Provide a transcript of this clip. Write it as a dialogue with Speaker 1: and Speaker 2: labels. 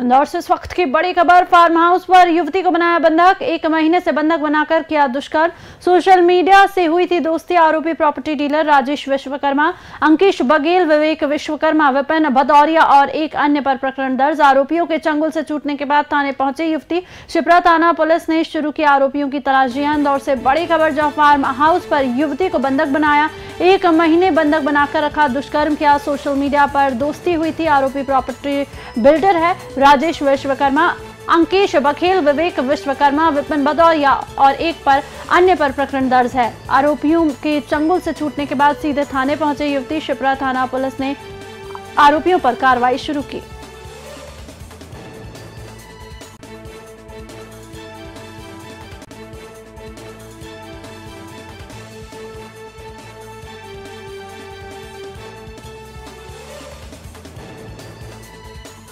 Speaker 1: इंदौर से इस वक्त की बड़ी खबर, फार्म हाउस पर युवती को बनाया बंधक। एक महीने से बंधक बनाकर किया दुष्कर्म। सोशल मीडिया से हुई थी दोस्ती, आरोपी प्रॉपर्टी डीलर राजेश विश्वकर्मा, अंकिश बघेल, विवेक विश्वकर्मा, विपिन भदौरिया और एक अन्य पर प्रकरण दर्ज। आरोपियों के चंगुल से छूटने के बाद थाने पहुँची युवती। शिप्रा थाना पुलिस ने शुरू की आरोपियों की तलाशियाँ इंदौर से बड़ी खबर, जहाँ फार्म हाउस पर युवती को बंधक बनाया एक महीने बंधक बनाकर रखा दुष्कर्म किया सोशल मीडिया पर दोस्ती हुई थी। आरोपी प्रॉपर्टी बिल्डर है राजेश विश्वकर्मा, अंकेश बखेल विवेक विश्वकर्मा, विपिन भदौरिया और एक पर अन्य पर प्रकरण दर्ज है। आरोपियों के चंगुल से छूटने के बाद सीधे थाने पहुँचे युवती, शिप्रा थाना पुलिस ने आरोपियों पर कार्रवाई शुरू की।